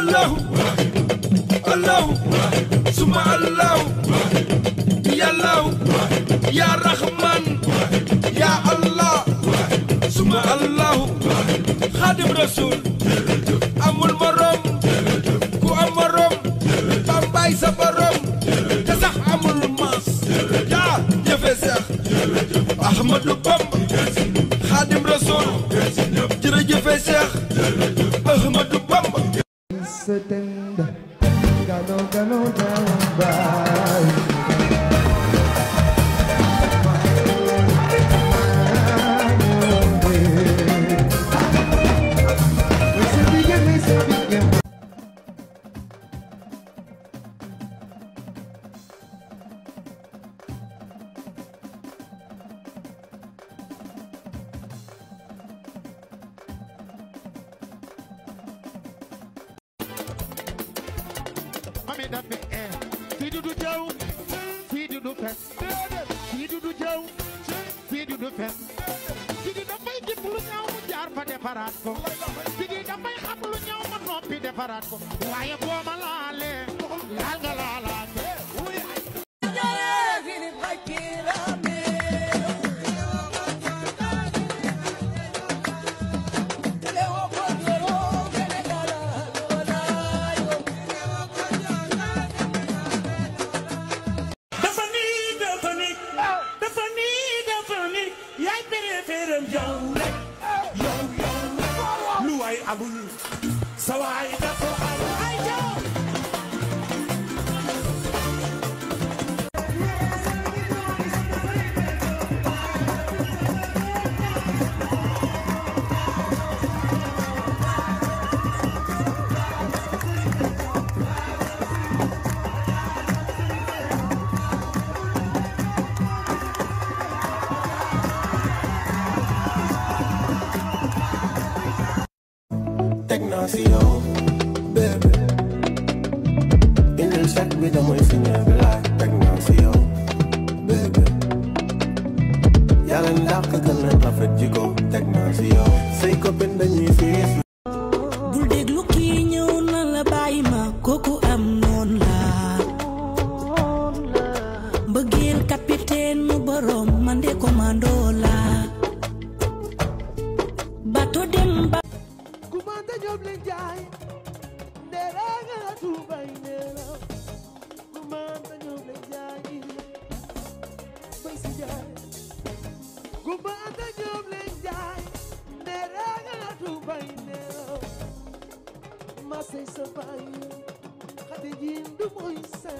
allahu allahu suma allahu yallahu ya rahman ya allah suma allahu xaadim rasul amul morom ku am morom bambaay sa borom te sax amul maas yaa jëfe seex ahmadu bam xaadim rasul jërëjëfe seex that me du See do do du see do do du see do do du see do do du Sigi dafay gis lu mu fa defaraat ko. Sigi dafay xam lu ñaaw ma noppi defaraat ko. ma abul sa waay dafa am yo, baby. In the set with the money, sing every like See yo, baby. Y'all in love, cause the love of it, you go. Jóob leen jaay ndera nga tuubay ndera ku manta Jóob leen sa bay xadi jiin du moy sa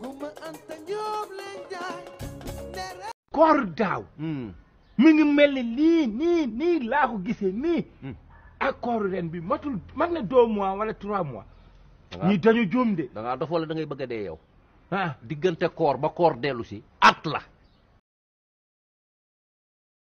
ku manta Jóob leen mm. mi ngi mel ni nii nii nii ko gisee accord ren bi matul mag na deux mois wala trois mois. ñi dañu juum de. da ngaa dof wala da ngay bëgg a dee yow. ah diggante koor ba koor dellu si at la.